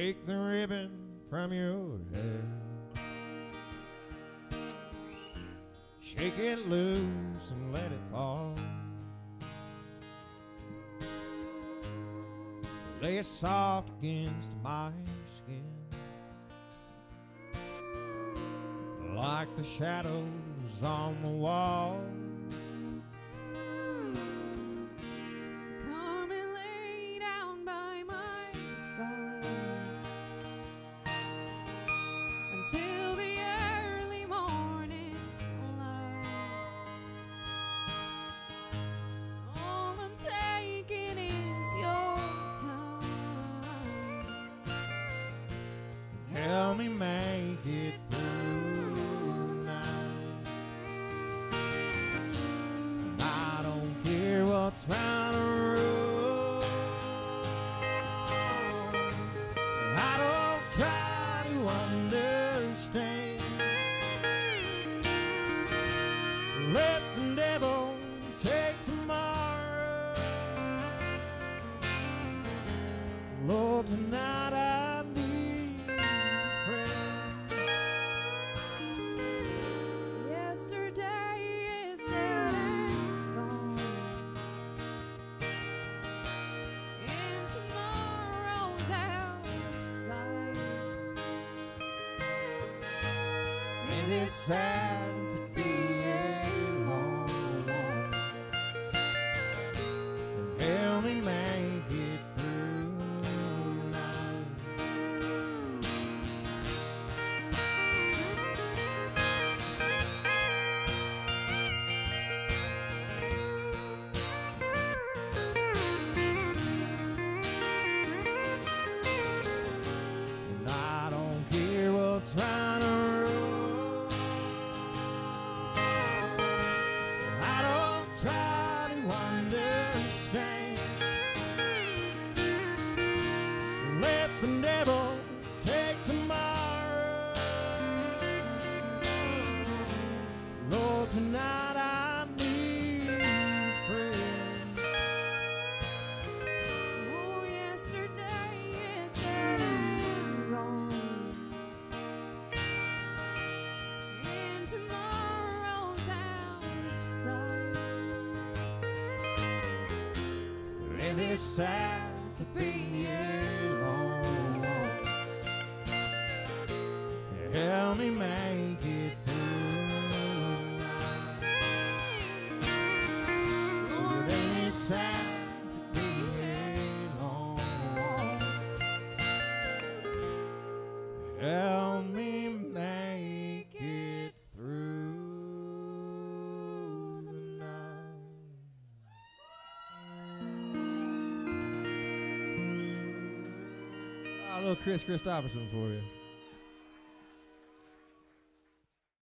Take the ribbon from your hair. Shake it loose and let it fall. Lay it soft against my skin. Like the shadows on the wall. Help me make it through the night. I don't care what's round or wrong. I don't try to understand. Let the devil take tomorrow. Lord, tonight It's sad try it's sad to be alone. Help me make it through. Lord, it's sad to be alone. Help me little Kris Kristofferson for you.